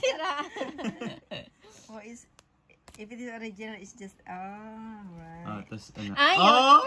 Sira. Or is if it is original, it's just oh right. Ah, tas ano. Ay, oh!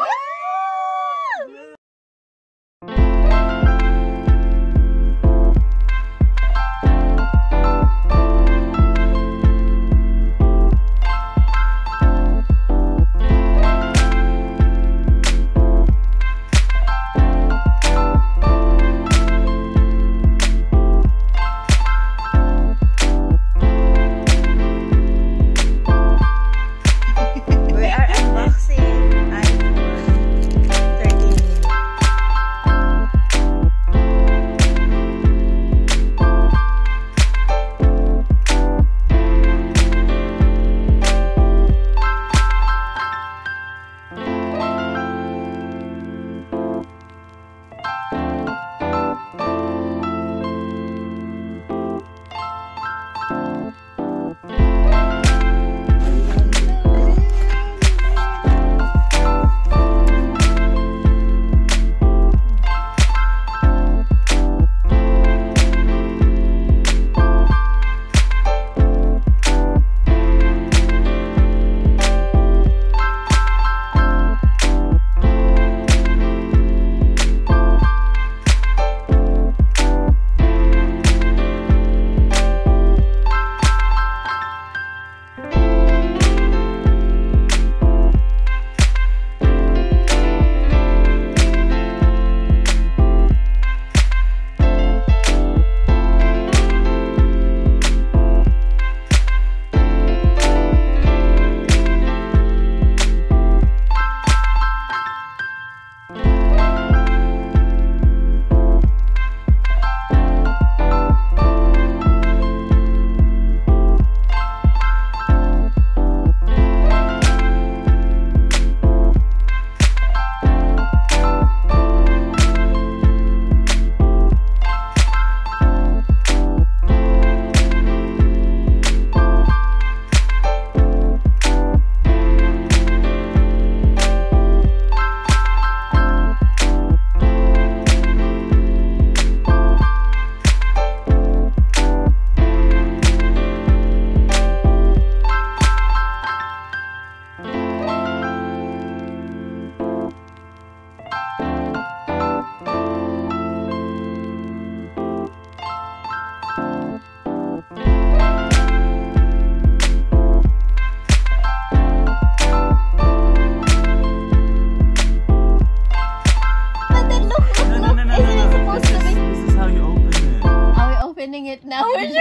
Opening it now? We're just...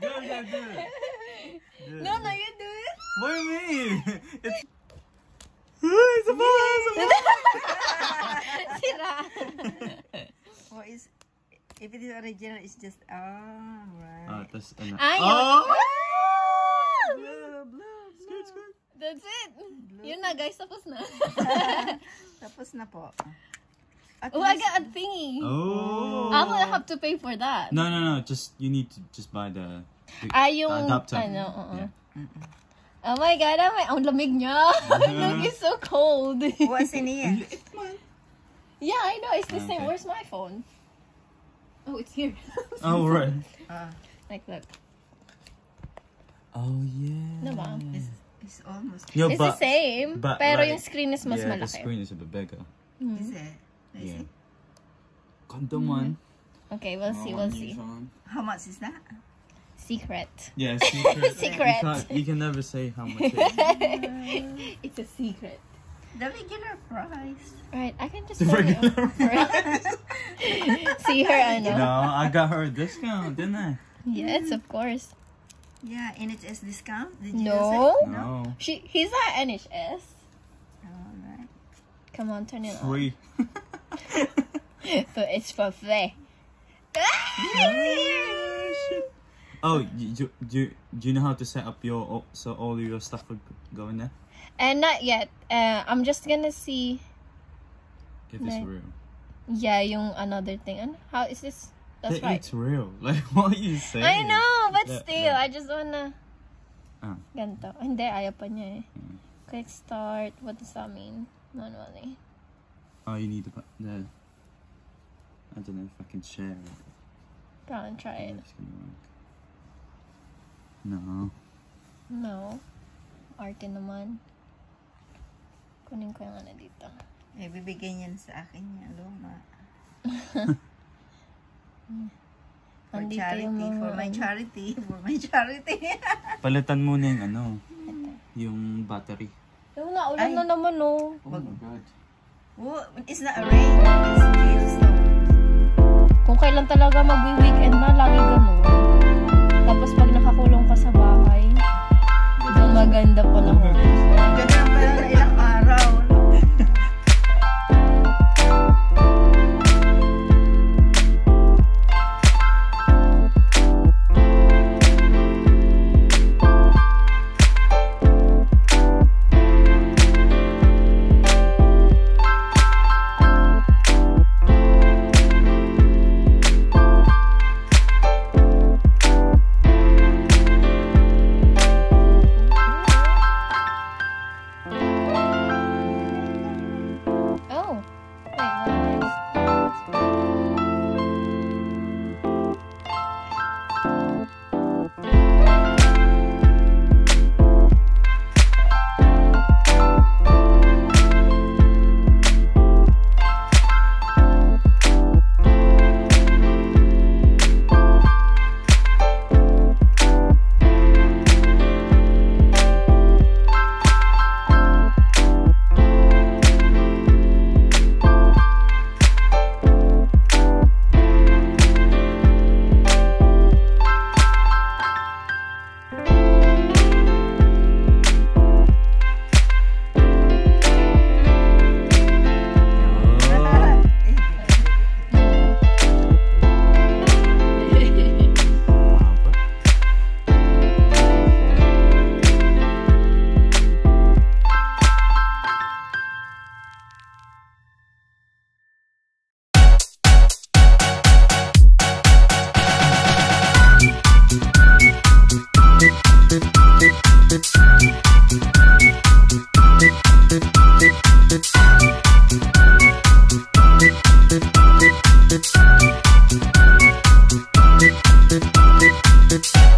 Do it, do it, do it. Do it. No, no, you do it. What do you mean? It's... It's a ball, it's a ball. Sira. Or is if it is original, it's just oh right. Ah, tas ano. Ay, oh! Blue, blue, blue. That's it. Yun na, guys. Tapos na. Tapos na po. At oh, I got a thingy. Oh. I will have to pay for that. No, no, no. Just you need to just buy the. the Ah, yung... adapter. Ano, oo. Yeah. Oh my God, oh my, ang lamig niya. Look, it's so cold. What's in here? yeah, I know. It's the same. Where's my phone? Oh, it's here. Oh right. Ah, like, look. Oh yeah. Ano ba? it's, it's almost. Yeah, It's but, the same, but pero like- yung screen is mas yeah, the screen is a bit bigger. Is it? Is Yeah. it? Ganda man. Okay, we'll see, we'll see. How much is that? Secret. Yeah, secret. Secret. You, can't, you can never say how much it is. It's a secret. The regular price. Right, I can just The tell you. regular Right? See her, ano? No, I got her a discount, didn't I? Yes, hmm. of course. Yeah, NHS discount. Did you No. use? No. She, he's not NHS. Alright. Come on, turn it on. Free. But it's for free. Oh, do, you, do you know how to set up your so all your stuff would go in there? And not yet. Uh, I'm just gonna see. If it's Right. real. Yeah, yung another thing. How is this? That's right. It's real. Like what are you saying? I know, but That- still, that- I just wanna... Ah. Ganito. Hindi, ayaw pa niya eh. Mm. Click start. What does that mean? Manually. Oh, you need the the. I don't know if I can share it. Go on, try it. If it's gonna work. No. No. Arte naman. Kunin ko yung ano dito. Eh, bibigay niyan sa akin yan, luma. For Andito charity, yung mga... for my charity, for my charity. Palitan muna yung ano, yung battery. Yung naulan Ay. na naman, oh. Oh my god. Oh, it's not a rain, it's hailstone. Kung kailan talaga magwi-weekend na, lagi Thank